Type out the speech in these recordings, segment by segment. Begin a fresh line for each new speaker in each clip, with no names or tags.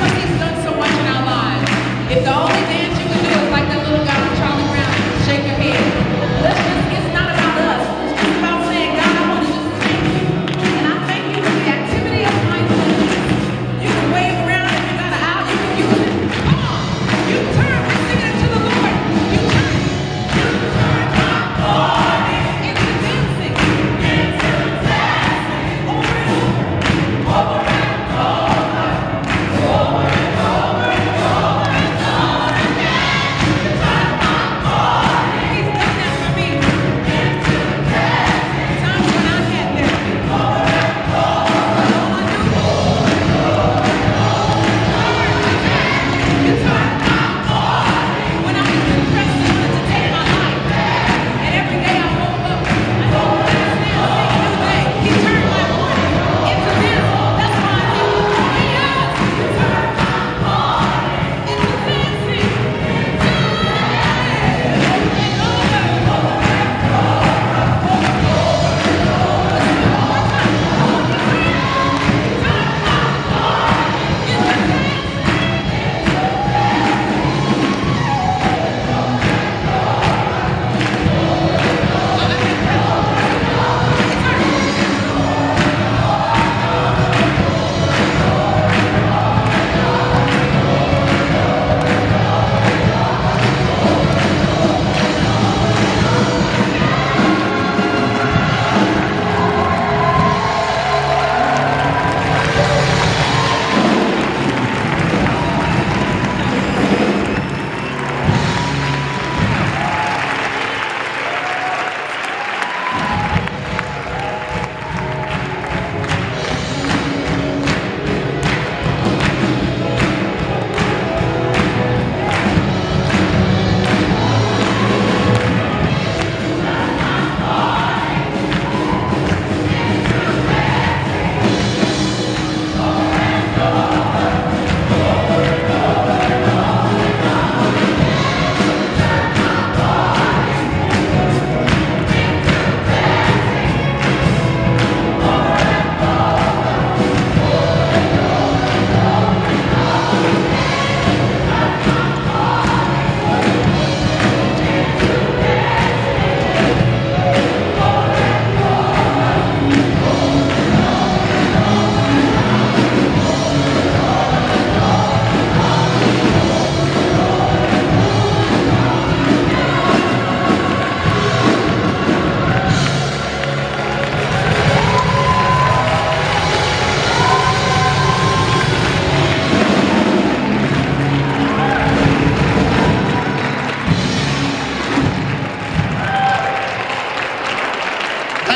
what he's done so much in our lives. It's all.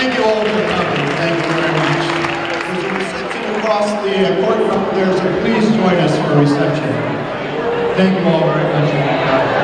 thank you all for coming. Thank you very much. As the reception across the courtroom there, so please join us for reception. Thank you all very much.